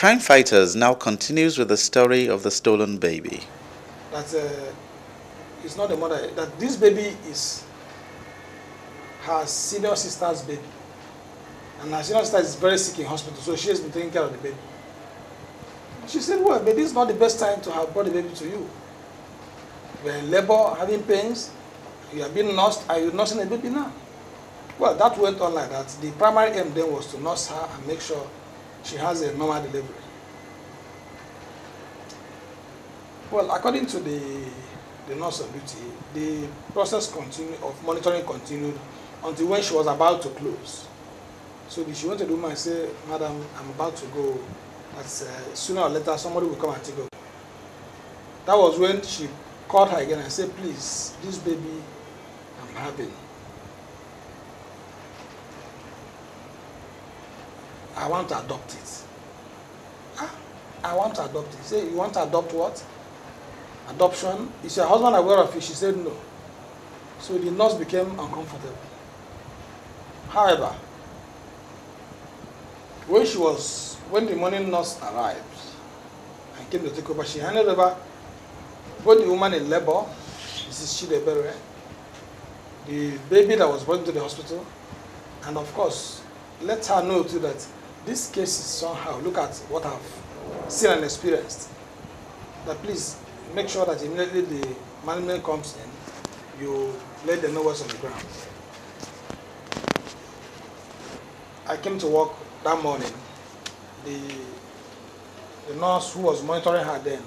Crime Fighters now continues with the story of the stolen baby. That uh, it's not the mother, that this baby is her senior sister's baby. And her senior sister is very sick in hospital, so she has been taking care of the baby. She said, well, this is not the best time to have brought the baby to you. You're in labor, having pains, you are being nursed, are you nursing the baby now? Well, that went on like that. The primary aim then was to nurse her and make sure she has a normal delivery. Well, according to the, the nurse of duty, the process continued, of monitoring continued until when she was about to close. So she went to the woman and said, Madam, I'm about to go. That's, uh, sooner or later, somebody will come and take over. That was when she called her again and said, please, this baby I'm having, I want to adopt it. Ah, I want to adopt it. Say, you want to adopt what? Adoption. Is your husband aware of it? She said no. So the nurse became uncomfortable. However, when she was, when the morning nurse arrived and came to take over, she handed over both the woman in labor, Mrs. Chidebere, the baby that was brought into the hospital, and of course, let her know too that this case is somehow, look at what I've seen and experienced. That please make sure that immediately the management comes in, you let them know what's on the ground. I came to work that morning. The, the nurse who was monitoring her then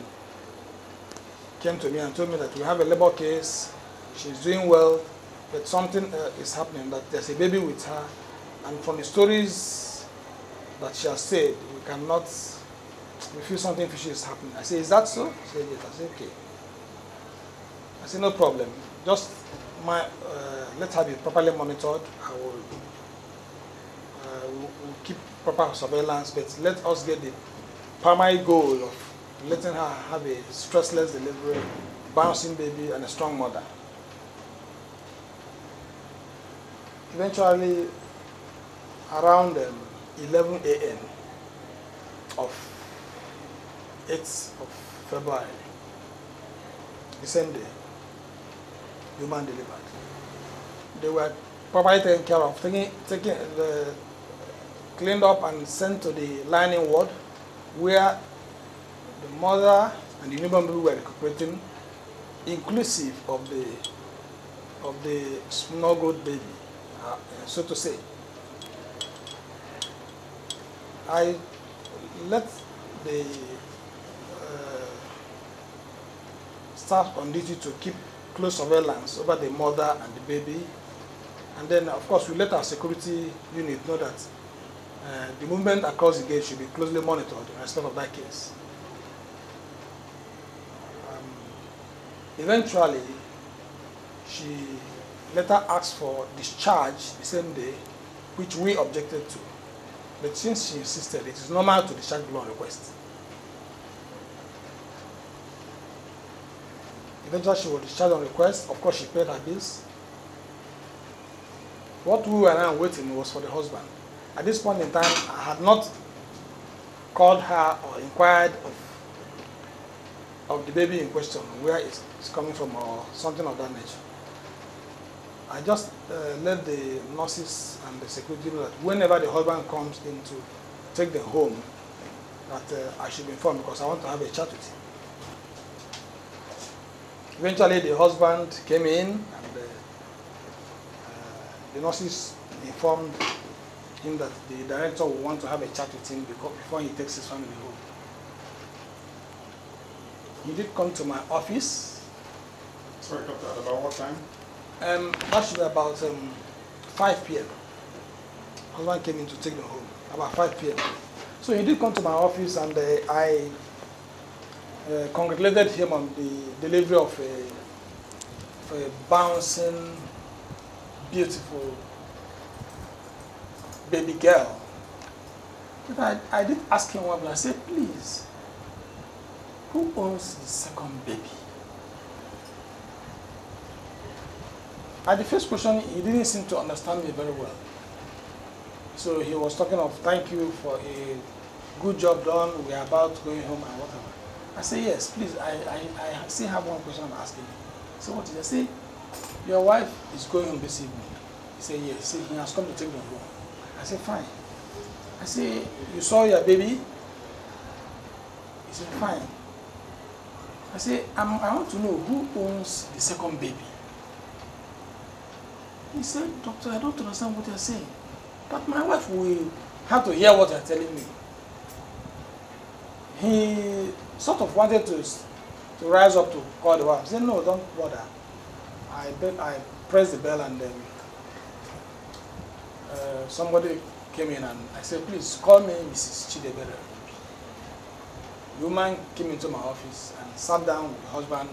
came to me and told me that we have a labor case, she's doing well, but something uh, is happening, that there's a baby with her, and from the stories that she has said, we cannot, we feel something fishy is happening. I said, is that so? She said, yes. I said, okay. I said, no problem. Just my, uh, let her be properly monitored. I will, uh, we'll, keep proper surveillance, but let us get the primary goal of letting her have a stressless delivery, bouncing baby, and a strong mother. Eventually, around um, 11 a.m. of 8th of February, the same day, human delivered. They were properly taken care of, taking, taking the, cleaned up and sent to the lining ward where the mother and the newborn baby were recuperating, inclusive of the of the snuggled baby, uh, so to say. I let the uh, staff on duty to keep close surveillance over the mother and the baby, and then of course we let our security unit know that uh, the movement across the gate should be closely monitored in respect of that case. Eventually, she later asked for discharge the same day, which we objected to. But since she insisted, it is normal to discharge below request. Eventually, she was discharged on request. Of course, she paid her bills. What we were now waiting was for the husband. At this point in time, I had not called her or inquired of, of the baby in question, where it's, coming from or something of that nature. I just uh, let the nurses and the security know that whenever the husband comes in to take them home, that uh, I should be informed because I want to have a chat with him. Eventually, the husband came in and uh, uh, the nurses informed him that the director will want to have a chat with him before he takes his family home. He did come to my office. Sorry, Doctor, about what time? Um, should about um, 5 p.m. Husband came in to take them home, about 5 p.m. So he did come to my office and uh, I uh, congratulated him on the delivery of a, a bouncing, beautiful baby girl. But I, I did ask him one, I said, please, who owns the second baby? At the first question, he didn't seem to understand me very well. So he was talking of thank you for a good job done, we are about going home and whatever. I say, yes, please, I, I, I still have one question I'm asking. So what did I say? Your wife is going home this evening. He said, yes. Said, he has come to take me home. I said, fine. I say, you saw your baby? He said, fine. I say, I want to know who owns the second baby. He said, doctor, I don't understand what you're saying. But my wife will have to hear what you're telling me. He sort of wanted to, to rise up to call the wife. I said, no, don't bother. I, be- I pressed the bell and then uh, somebody came in and I said, please call me Mrs. Chidebere. The woman came into my office and sat down with the husband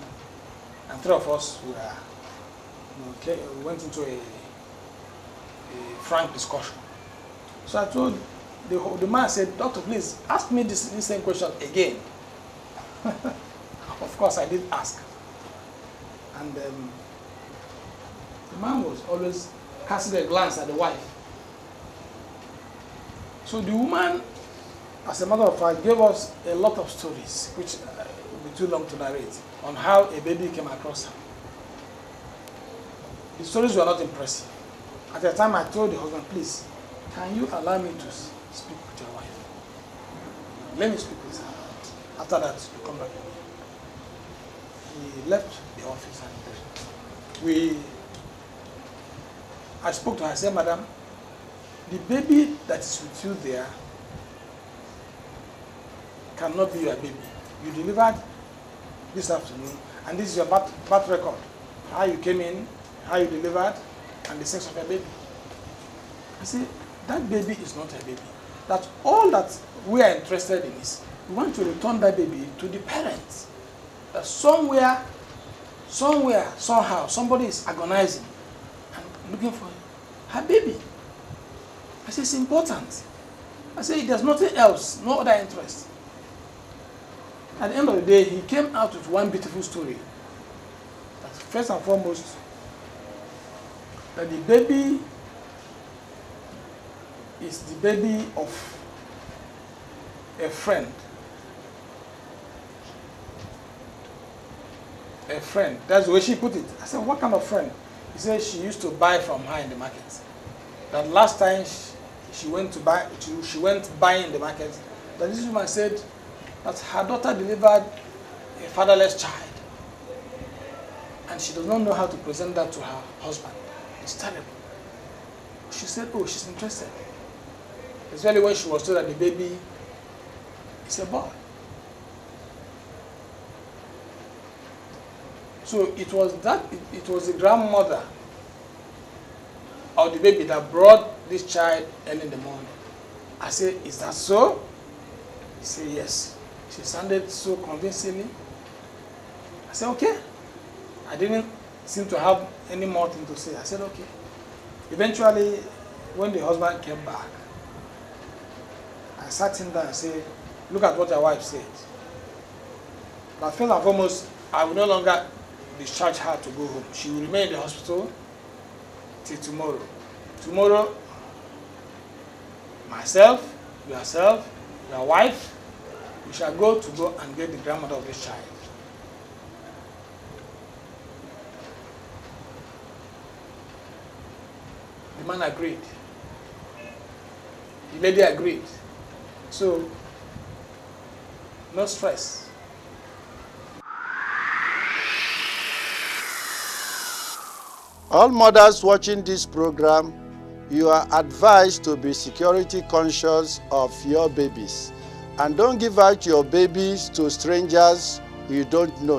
and three of us were, ca- we went into a, a frank discussion. So I told the, the man, I said, doctor, please ask me this, this same question again. of course, I did ask. And um, the man was always casting a glance at the wife. So the woman, as a matter of fact, gave us a lot of stories, which uh, be too long to narrate, on how a baby came across her. The stories were not impressive. At the time, I told the husband, please, can you allow me to speak with your wife? Let me speak with her. After that, you come back. He left the office and we, I spoke to her, I said, Madam, the baby that is with you there cannot be your baby. You delivered this afternoon, and this is your birth, birth record. How you came in, how you delivered, and the sex of your baby. I say, that baby is not a baby. That all that we are interested in is we want to return that baby to the parents. That somewhere, somewhere, somehow, somebody is agonizing and looking for her baby. I say, it's important. I say, there's nothing else, no other interest. At the end of the day, he came out with one beautiful story. That first and foremost, that the baby is the baby of a friend. A friend. That's the way she put it. I said, what kind of friend? He said she used to buy from her in the market. That last time she, she went to buy, she, she went buying in the market, that this woman said that her daughter delivered a fatherless child. And she does not know how to present that to her husband. It's terrible. She said, oh, she's interested. Especially when she was told that the baby is a boy. So it was that, it, it was the grandmother of the baby that brought this child early in the morning. I said, is that so? He said, yes. She sounded so convincingly. I said, okay. I didn't seem to have any more thing to say. I said, okay. Eventually, when the husband came back, I sat him down and said, look at what your wife said. But first and foremost, I will no longer discharge her to go home. She will remain in the hospital till tomorrow. Tomorrow, myself, yourself, your wife, we shall go to go and get the grandmother of this child. The man agreed. The lady agreed. So, no stress. All mothers watching this program, you are advised to be security conscious of your babies and don't give out your babies to strangers you don't know.